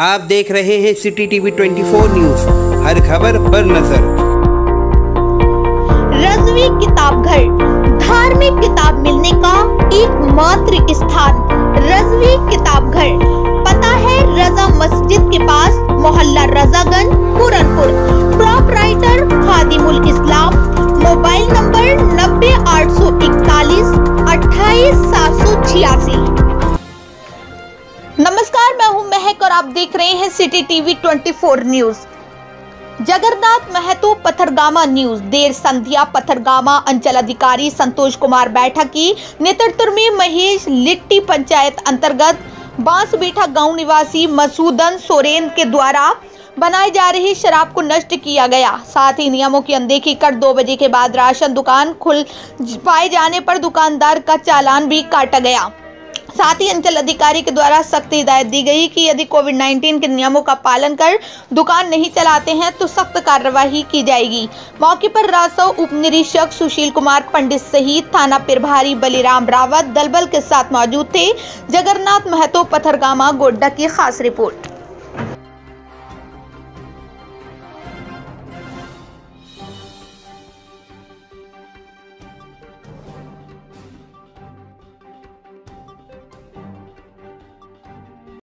आप देख रहे हैं सिटी टीवी 24 न्यूज़ हर खबर पर नज़र. रजवी किताब घर धार्मिक किताब मिलने का एकमात्र स्थान रजवी किताब घर पता है रजा मस्जिद के पास मोहल्ला Rajaganj, Puranpur. Proprietor Khadimul Islam, mobile number नब्बे आठ सौ इकतालीस, अट्ठाईस सात सौ छियासी। हूँ महक और आप देख रहे हैं City TV 24 news. Jagannath Mahato Pathargama news. देर संध्या पथरगामा अंचल अधिकारी संतोष कुमार बैठक की। नेतृत्व में महेश लिट्टी पंचायत अंतर्गत बांसबीठा गाँव निवासी मसूदन सोरेन के द्वारा बनाई जा रही शराब को नष्ट किया गया। साथ ही नियमों की अनदेखी कर दो बजे के बाद राशन दुकान खुल पाए जाने पर दुकानदार का चालान भी काटा गया। साथ ही अंचल अधिकारी के द्वारा सख्त हिदायत दी गई कि यदि कोविड 19 के नियमों का पालन कर दुकान नहीं चलाते हैं तो सख्त कार्रवाई की जाएगी। मौके पर राजस्व उप निरीक्षक सुशील कुमार पंडित सहित थाना प्रभारी बलिराम रावत दलबल के साथ मौजूद थे। जगन्नाथ महतो पथरगामा, गोड्डा की खास रिपोर्ट।